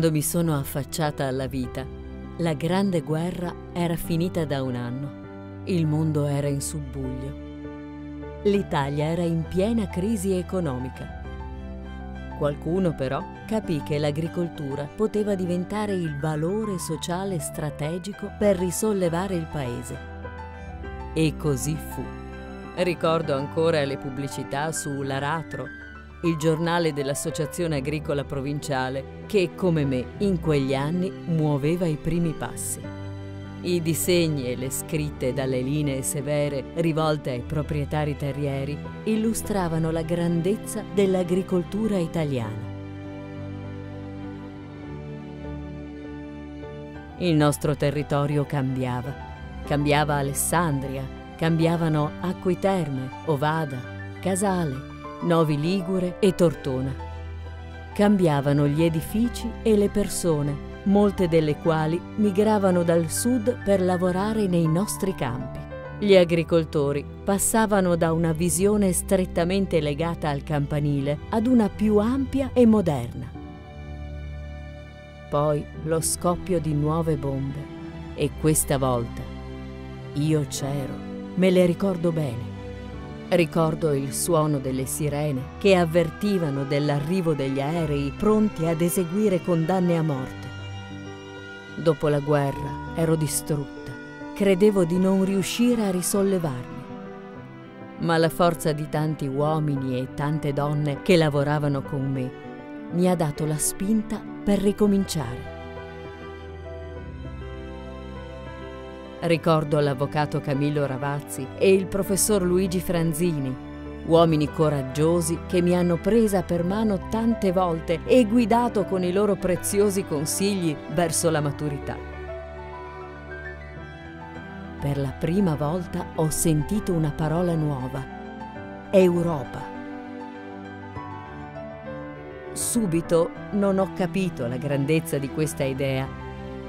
Quando mi sono affacciata alla vita, la grande guerra era finita da un anno. Il mondo era in subbuglio. L'Italia era in piena crisi economica. Qualcuno però capì che l'agricoltura poteva diventare il valore sociale strategico per risollevare il paese. E così fu. Ricordo ancora le pubblicità su L'Aratro, il giornale dell'Associazione Agricola Provinciale, che come me in quegli anni muoveva i primi passi. I disegni e le scritte dalle linee severe rivolte ai proprietari terrieri illustravano la grandezza dell'agricoltura italiana. Il nostro territorio cambiava. Cambiava Alessandria, cambiavano Acquiterme, Ovada, Casale, Novi Ligure e Tortona. Cambiavano gli edifici e le persone molte delle quali migravano dal sud per lavorare nei nostri campi. Gli agricoltori passavano da una visione strettamente legata al campanile ad una più ampia e moderna. Poi lo scoppio di nuove bombe e questa volta io c'ero, me le ricordo bene. Ricordo il suono delle sirene che avvertivano dell'arrivo degli aerei pronti ad eseguire condanne a morte. Dopo la guerra ero distrutta. Credevo di non riuscire a risollevarmi. Ma la forza di tanti uomini e tante donne che lavoravano con me mi ha dato la spinta per ricominciare. Ricordo l'avvocato Camillo Ravazzi e il professor Luigi Franzini uomini coraggiosi che mi hanno presa per mano tante volte e guidato con i loro preziosi consigli verso la maturità. Per la prima volta ho sentito una parola nuova, Europa. Subito non ho capito la grandezza di questa idea,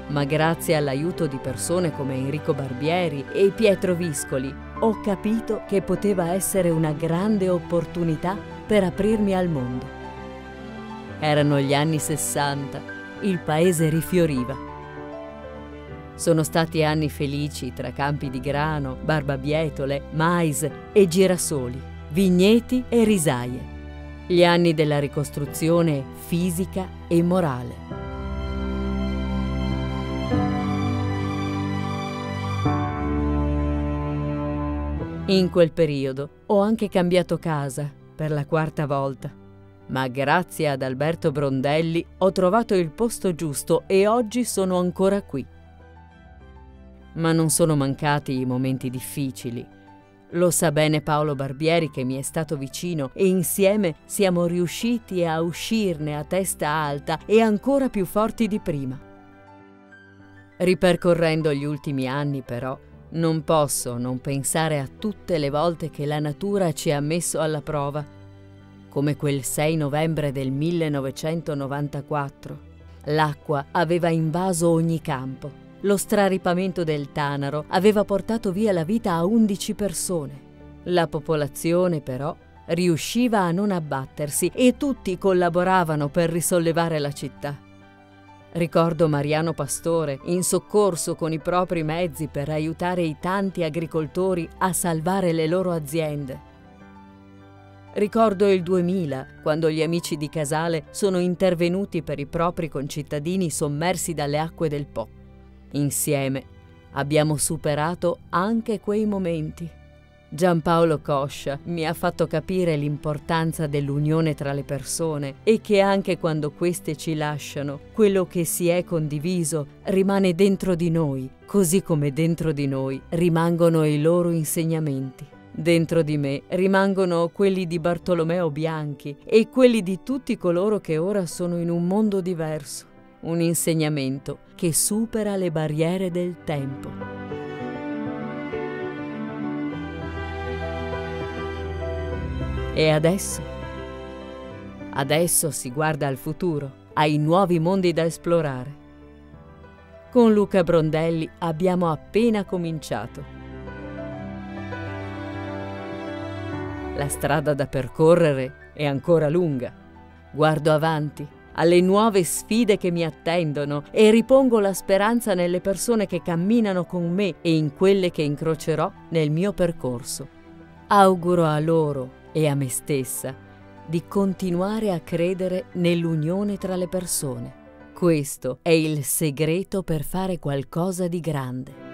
ma grazie all'aiuto di persone come Enrico Barbieri e Pietro Viscoli ho capito che poteva essere una grande opportunità per aprirmi al mondo. Erano gli anni Sessanta, il paese rifioriva. Sono stati anni felici tra campi di grano, barbabietole, mais e girasoli, vigneti e risaie. Gli anni della ricostruzione fisica e morale. In quel periodo ho anche cambiato casa per la quarta volta, ma grazie ad Alberto Brondelli ho trovato il posto giusto e oggi sono ancora qui. Ma non sono mancati i momenti difficili. Lo sa bene Paolo Barbieri che mi è stato vicino e insieme siamo riusciti a uscirne a testa alta e ancora più forti di prima. Ripercorrendo gli ultimi anni, però, non posso non pensare a tutte le volte che la natura ci ha messo alla prova, come quel 6 novembre del 1994. L'acqua aveva invaso ogni campo. Lo straripamento del Tanaro aveva portato via la vita a 11 persone. La popolazione, però, riusciva a non abbattersi e tutti collaboravano per risollevare la città. Ricordo Mariano Pastore in soccorso con i propri mezzi per aiutare i tanti agricoltori a salvare le loro aziende. Ricordo il 2000, quando gli amici di Casale sono intervenuti per i propri concittadini sommersi dalle acque del Po. Insieme abbiamo superato anche quei momenti. Giampaolo Coscia mi ha fatto capire l'importanza dell'unione tra le persone e che anche quando queste ci lasciano, quello che si è condiviso rimane dentro di noi, così come dentro di noi rimangono i loro insegnamenti. Dentro di me rimangono quelli di Bartolomeo Bianchi e quelli di tutti coloro che ora sono in un mondo diverso, un insegnamento che supera le barriere del tempo. E adesso? Adesso si guarda al futuro, ai nuovi mondi da esplorare. Con Luca Brondelli abbiamo appena cominciato. La strada da percorrere è ancora lunga. Guardo avanti alle nuove sfide che mi attendono e ripongo la speranza nelle persone che camminano con me e in quelle che incrocerò nel mio percorso. Auguro a loro e a me stessa di continuare a credere nell'unione tra le persone. Questo è il segreto per fare qualcosa di grande.